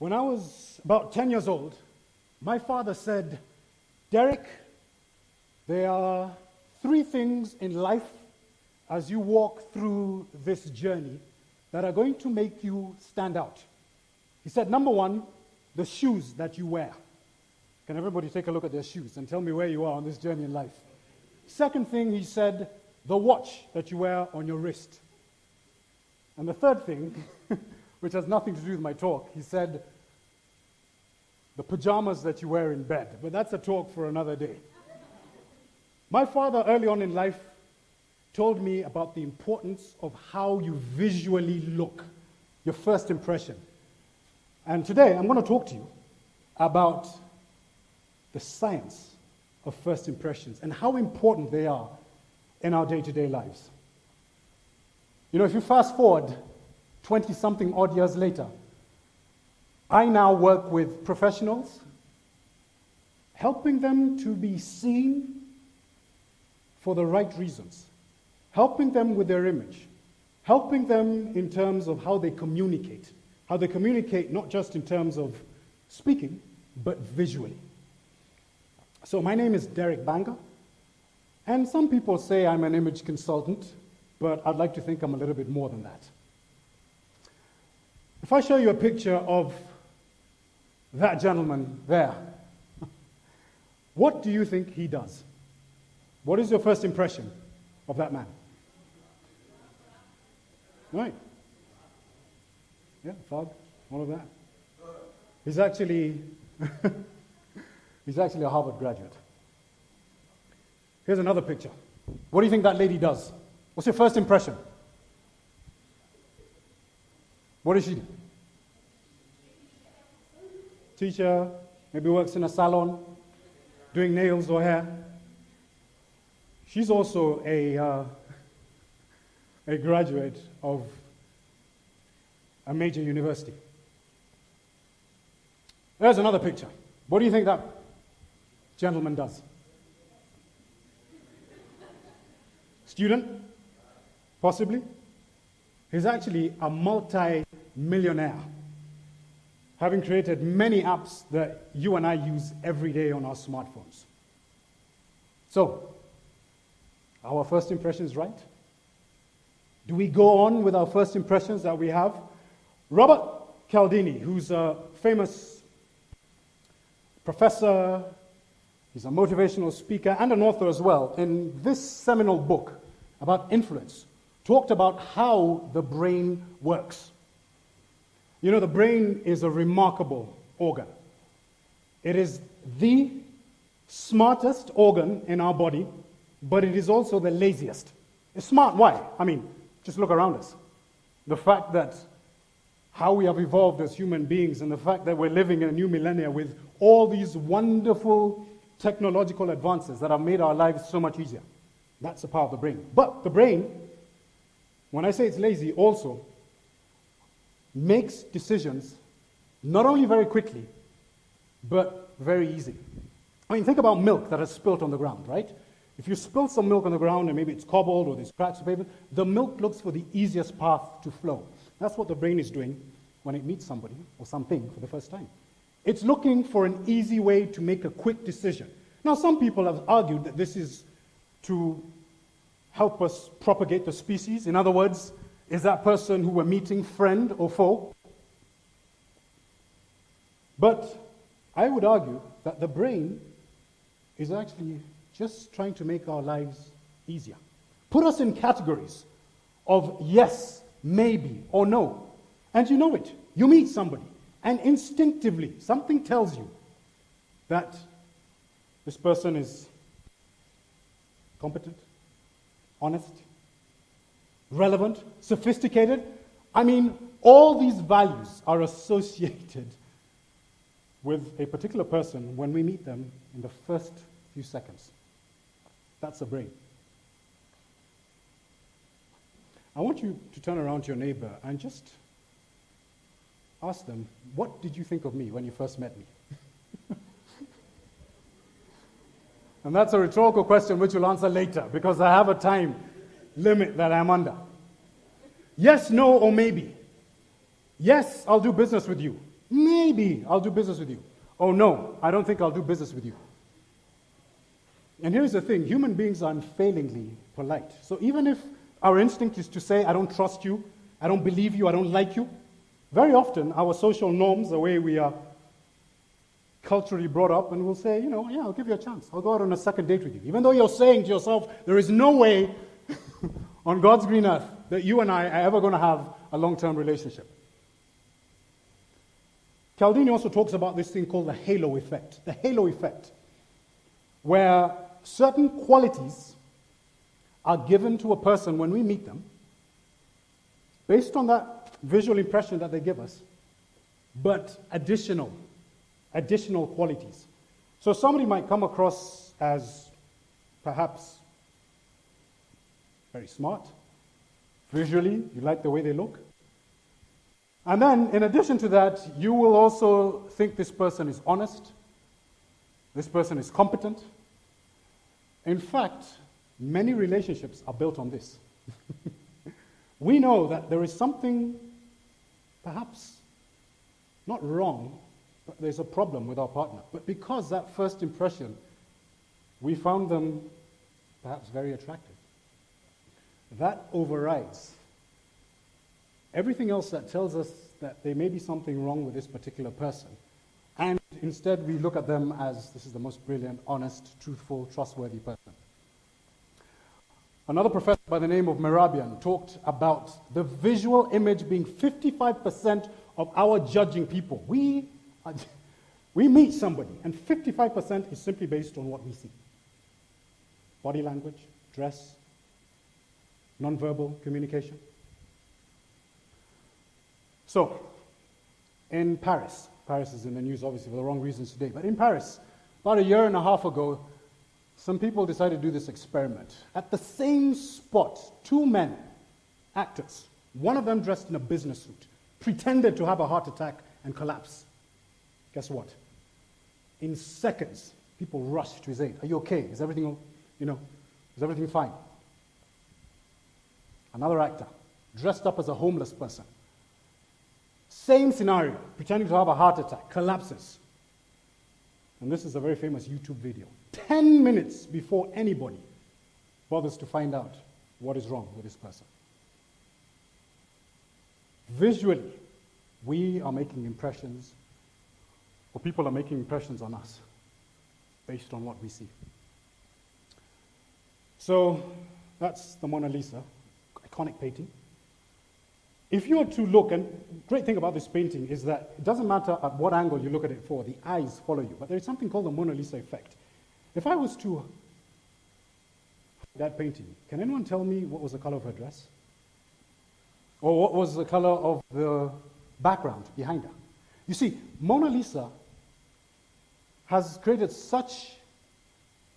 When I was about 10 years old, my father said, Derek, there are three things in life as you walk through this journey that are going to make you stand out. He said, number one, the shoes that you wear. Can everybody take a look at their shoes and tell me where you are on this journey in life? Second thing, he said, the watch that you wear on your wrist. And the third thing, which has nothing to do with my talk, he said, the pajamas that you wear in bed. But that's a talk for another day. My father, early on in life, told me about the importance of how you visually look, your first impression. And today I'm going to talk to you about the science of first impressions and how important they are in our day to day lives. You know, if you fast forward 20 something odd years later, I now work with professionals, helping them to be seen for the right reasons, helping them with their image, helping them in terms of how they communicate, how they communicate not just in terms of speaking, but visually. So, my name is Derek Bbanga, and some people say I'm an image consultant, but I'd like to think I'm a little bit more than that. If I show you a picture of that gentleman there, what do you think he does? What is your first impression of that man? Right. Yeah, fog, all of that. He's actually he's actually a Harvard graduate. Here's another picture. What do you think that lady does? What's your first impression? What does she do? Teacher, maybe works in a salon, doing nails or hair. She's also a, uh, a graduate of a major university. There's another picture. What do you think that gentleman does? Student? Possibly. He's actually a multi millionaire, having created many apps that you and I use every day on our smartphones. So, our first impressions right? Do we go on with our first impressions that we have? Robert Cialdini, who's a famous professor, he's a motivational speaker and an author as well, in this seminal book about influence, talked about how the brain works. You know, the brain is a remarkable organ. It is the smartest organ in our body but it is also the laziest. It's smart. Why? I mean, just look around us. The fact that how we have evolved as human beings and the fact that we're living in a new millennia with all these wonderful technological advances that have made our lives so much easier. That's the power of the brain. But the brain, when I say it's lazy, also makes decisions not only very quickly, but very easy. I mean, think about milk that has spilt on the ground, right? If you spill some milk on the ground and maybe it's cobbled or there's cracks of paper, the milk looks for the easiest path to flow. That's what the brain is doing when it meets somebody or something for the first time. It's looking for an easy way to make a quick decision. Now, some people have argued that this is to help us propagate the species. In other words, is that person who we're meeting friend or foe? But I would argue that the brain is actually just trying to make our lives easier. Put us in categories of yes, maybe, or no. And you know it. You meet somebody, and instinctively, something tells you that this person is competent, honest, relevant, sophisticated. I mean, all these values are associated with a particular person when we meet them in the first few seconds. That's the brain. I want you to turn around to your neighbor and just ask them, What did you think of me when you first met me? and that's a rhetorical question which you'll answer later because I have a time limit that I'm under. Yes, no, or maybe. Yes, I'll do business with you. Maybe I'll do business with you. Oh, no, I don't think I'll do business with you. And here's the thing human beings are unfailingly polite. So even if our instinct is to say, I don't trust you, I don't believe you, I don't like you, very often our social norms, the way we are culturally brought up, and we'll say, you know, yeah, I'll give you a chance. I'll go out on a second date with you. Even though you're saying to yourself, there is no way on God's green earth that you and I are ever going to have a long term relationship. Cialdini also talks about this thing called the halo effect. The halo effect, where certain qualities are given to a person when we meet them based on that visual impression that they give us, but additional, additional qualities. So somebody might come across as perhaps very smart. Visually, you like the way they look. And then, in addition to that, you will also think this person is honest, this person is competent. In fact, many relationships are built on this. we know that there is something perhaps not wrong, but there's a problem with our partner. But because that first impression, we found them perhaps very attractive, that overrides everything else that tells us that there may be something wrong with this particular person. And instead, we look at them as this is the most brilliant, honest, truthful, trustworthy person. Another professor by the name of Mehrabian talked about the visual image being 55% of our judging people. We, are, we meet somebody, and 55% is simply based on what we see body language, dress, nonverbal communication. So, in Paris, Paris is in the news obviously for the wrong reasons today, but in Paris, about a year and a half ago, some people decided to do this experiment. At the same spot, two men, actors, one of them dressed in a business suit, pretended to have a heart attack and collapse. Guess what? In seconds, people rushed to his aid. Are you okay? Is everything, you know, is everything fine? Another actor, dressed up as a homeless person, same scenario, pretending to have a heart attack, collapses. And this is a very famous YouTube video. 10 minutes before anybody bothers to find out what is wrong with this person. Visually, we are making impressions, or people are making impressions on us based on what we see. So that's the Mona Lisa, iconic painting. If you were to look, and great thing about this painting is that it doesn't matter at what angle you look at it for, the eyes follow you. But there is something called the Mona Lisa effect. If I was to that painting, can anyone tell me what was the color of her dress? Or what was the color of the background behind her? You see, Mona Lisa has created such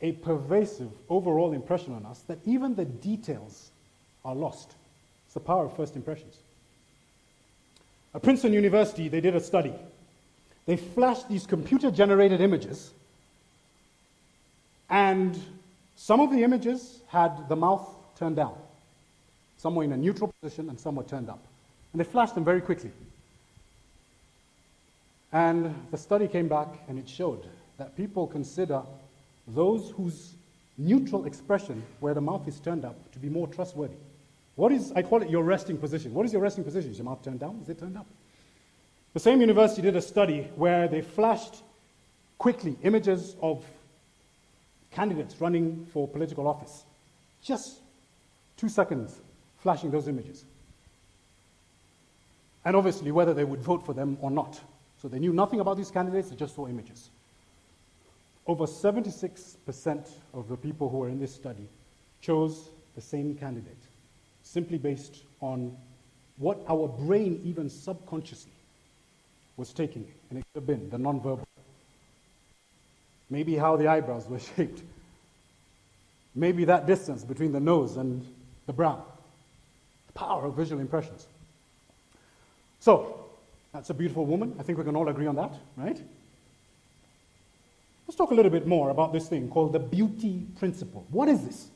a pervasive overall impression on us that even the details are lost. It's the power of first impressions. At Princeton University, they did a study. They flashed these computer generated images, and some of the images had the mouth turned down. Some were in a neutral position, and some were turned up. And they flashed them very quickly. And the study came back, and it showed that people consider those whose neutral expression, where the mouth is turned up, to be more trustworthy. What is, I call it your resting position. What is your resting position? Is your mouth turned down? Is it turned up? The same university did a study where they flashed quickly images of candidates running for political office. Just two seconds flashing those images. And obviously, whether they would vote for them or not. So they knew nothing about these candidates, they just saw images. Over 76% of the people who were in this study chose the same candidate simply based on what our brain, even subconsciously, was taking. And it could have been the nonverbal. Maybe how the eyebrows were shaped. Maybe that distance between the nose and the brow. The power of visual impressions. So, that's a beautiful woman. I think we can all agree on that, right? Let's talk a little bit more about this thing called the beauty principle. What is this?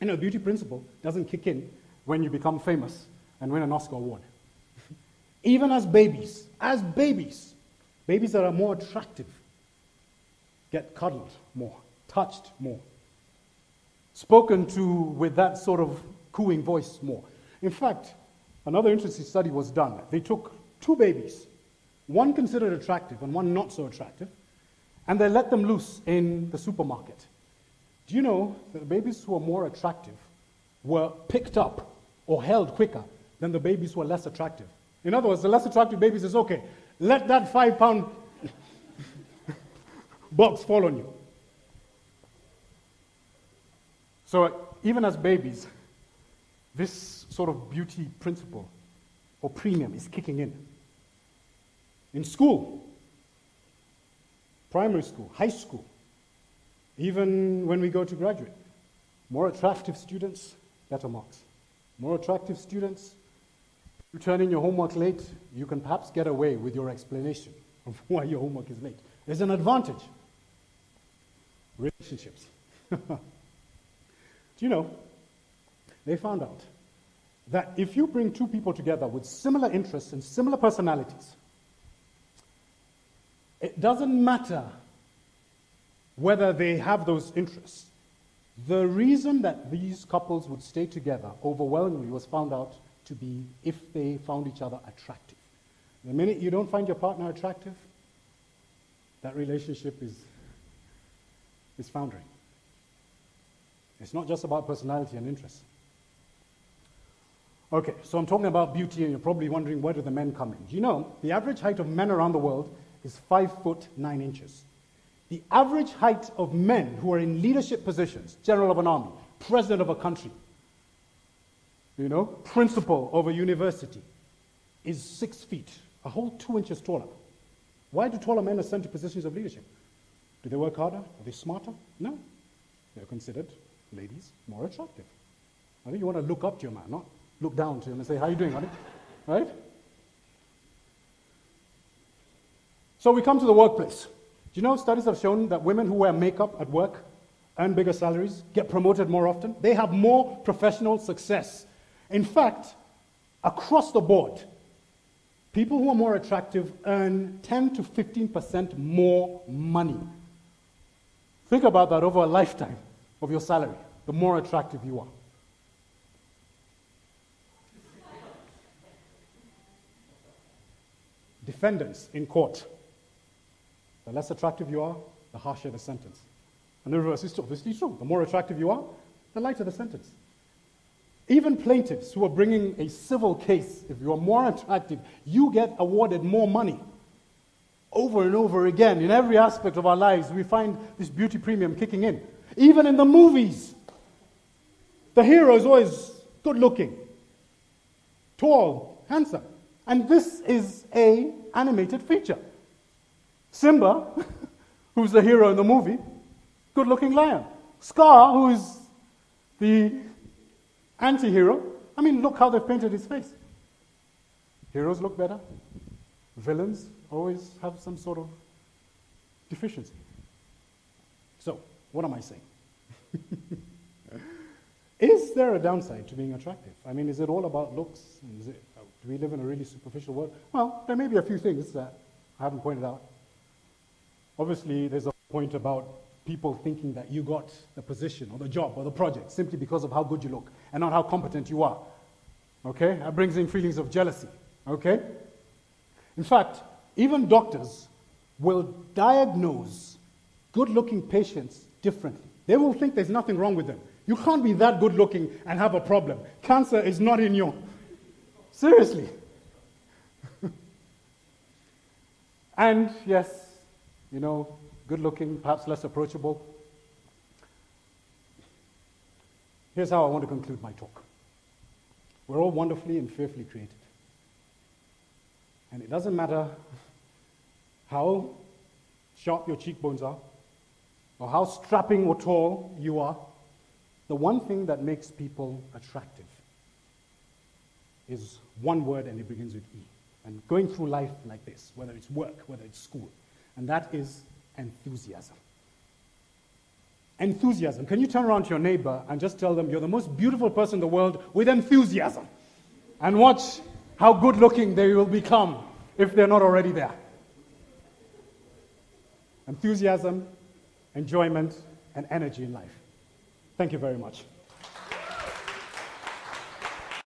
You know, beauty principle doesn't kick in when you become famous and win an Oscar award. Even as babies, as babies, Babies that are more attractive get cuddled more, touched more, spoken to with that sort of cooing voice more. In fact, another interesting study was done. They took two babies, one considered attractive and one not so attractive, and they let them loose in the supermarket. Do you know that the babies who are more attractive were picked up or held quicker than the babies who are less attractive? In other words, the less attractive baby says, okay, let that five pound box fall on you. So, even as babies, this sort of beauty principle or premium is kicking in. In school, primary school, high school, even when we go to graduate, more attractive students, better marks. More attractive students, you turn in your homework late, you can perhaps get away with your explanation of why your homework is late. There's an advantage. Relationships. Do you know, they found out that if you bring two people together with similar interests and similar personalities, it doesn't matter whether they have those interests. The reason that these couples would stay together overwhelmingly was found out to be if they found each other attractive. The minute you don't find your partner attractive, that relationship is, is foundering. It's not just about personality and interest. Okay, so I'm talking about beauty, and you're probably wondering where do the men come in? Do you know the average height of men around the world is five foot nine inches? The average height of men who are in leadership positions, general of an army, president of a country, you know, principal of a university, is six feet, a whole two inches taller. Why do taller men ascend to positions of leadership? Do they work harder? Are they smarter? No. They're considered, ladies, more attractive. I think you want to look up to your man, not look down to him and say, How are you doing, honey? Right? So we come to the workplace. Do you know studies have shown that women who wear makeup at work earn bigger salaries, get promoted more often? They have more professional success. In fact, across the board, people who are more attractive earn 10 to 15% more money. Think about that over a lifetime of your salary, the more attractive you are. Defendants in court the less attractive you are, the harsher the sentence. And the reverse is obviously true. The more attractive you are, the lighter the sentence. Even plaintiffs who are bringing a civil case, if you are more attractive, you get awarded more money. Over and over again, in every aspect of our lives, we find this beauty premium kicking in. Even in the movies, the hero is always good looking, tall, handsome. And this is a animated feature. Simba, who's the hero in the movie, good looking lion. Scar, who's the anti hero. I mean, look how they've painted his face. Heroes look better. Villains always have some sort of deficiency. So, what am I saying? is there a downside to being attractive? I mean, is it all about looks? It, do we live in a really superficial world? Well, there may be a few things that I haven't pointed out. Obviously, there's a point about people thinking that you got the position or the job or the project simply because of how good you look and not how competent you are. Okay? That brings in feelings of jealousy. Okay? In fact, even doctors will diagnose good looking patients differently. They will think there's nothing wrong with them. You can't be that good looking and have a problem. Cancer is not in you. Seriously. and yes, you know, good looking, perhaps less approachable. Here's how I want to conclude my talk. We're all wonderfully and fearfully created. And it doesn't matter how sharp your cheekbones are, or how strapping or tall you are, the one thing that makes people attractive is one word and it begins with E. And going through life like this, whether it's work, whether it's school, and that is enthusiasm. Enthusiasm. Can you turn around to your neighbor and just tell them you're the most beautiful person in the world with enthusiasm? And watch how good looking they will become if they're not already there. enthusiasm, enjoyment, and energy in life. Thank you very much.